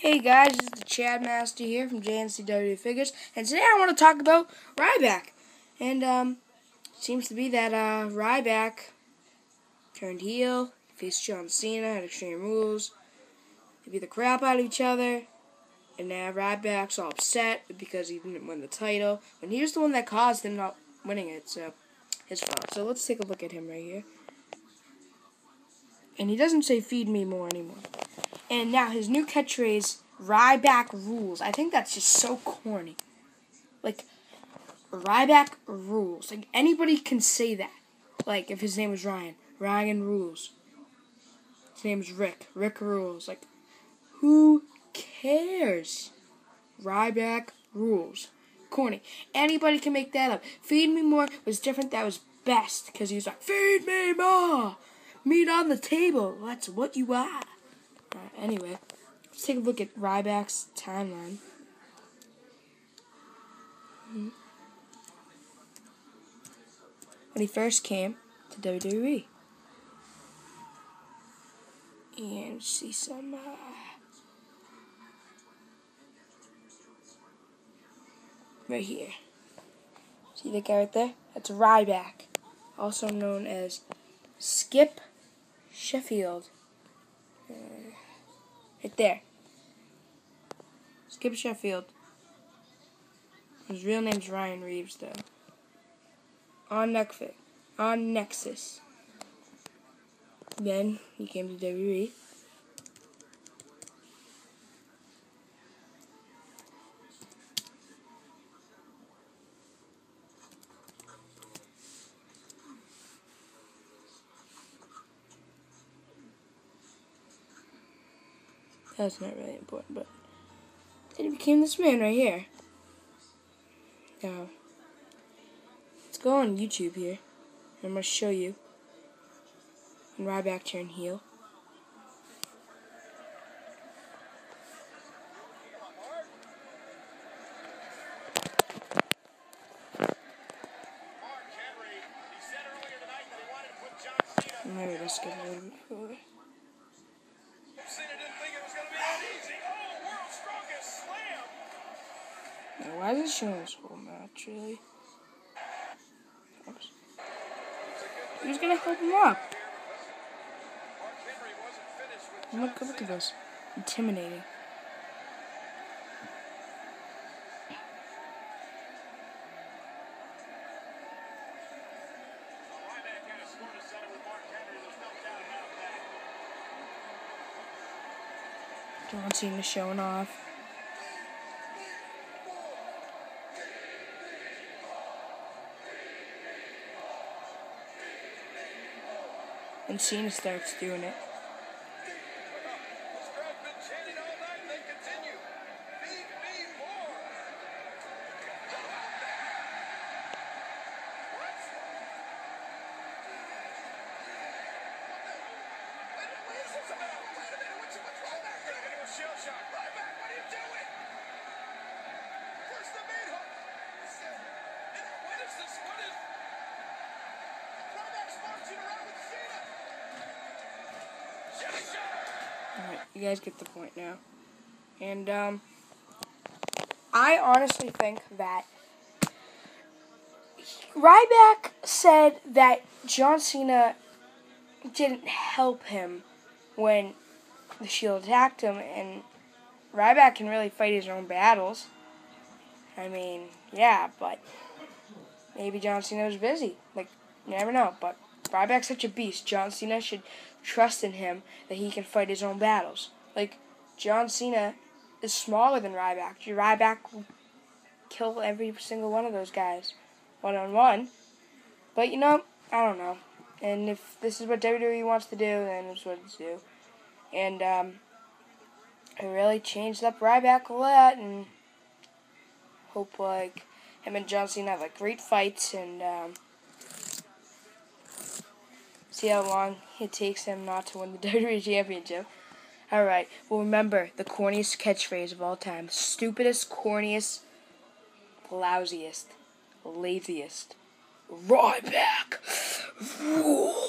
Hey guys, this is the Chad Master here from JNCW Figures, and today I want to talk about Ryback. And um, seems to be that uh, Ryback turned heel, faced John Cena at Extreme Rules. They beat the crap out of each other, and now Ryback's all upset because he didn't win the title when he was the one that caused him not winning it. So his fault. So let's take a look at him right here. And he doesn't say "feed me more" anymore. And now his new catchphrase, Ryback rules. I think that's just so corny. Like, Ryback rules. Like, anybody can say that. Like, if his name was Ryan, Ryan rules. His name is Rick, Rick rules. Like, who cares? Ryback rules. Corny. Anybody can make that up. Feed Me More was different. That was best. Because he was like, Feed me more! Meat on the table. That's what you are. Right, anyway, let's take a look at Ryback's timeline. When he first came to WWE. And see some. Uh, right here. See the guy right there? That's Ryback, also known as Skip Sheffield. Uh, right there. Skip Sheffield. His real name's Ryan Reeves, though. On Nexus. On Nexus. Then he came to WWE. That's not really important, but then he became this man right here. Now, let's go on YouTube here. I'm going to show you when Ryback turned heel. Maybe let's get a Why is it showing this whole match, really? Oops. Who's gonna help him up? Look, look at this. Intimidating. John Cena showing off. And Cena starts doing it. You guys get the point now. And, um, I honestly think that Ryback said that John Cena didn't help him when the Shield attacked him, and Ryback can really fight his own battles. I mean, yeah, but maybe John Cena was busy. Like, you never know, but Ryback's such a beast. John Cena should trust in him that he can fight his own battles. Like, John Cena is smaller than Ryback. Ryback will kill every single one of those guys one on one. But, you know, I don't know. And if this is what WWE wants to do, then it's what it's do. And, um, it really changed up Ryback a lot, and hope, like, him and John Cena have, like, great fights, and, um, see how long it takes him not to win the WWE Championship. Alright, well remember, the corniest catchphrase of all time. Stupidest, corniest, lousiest, laziest. Ryback!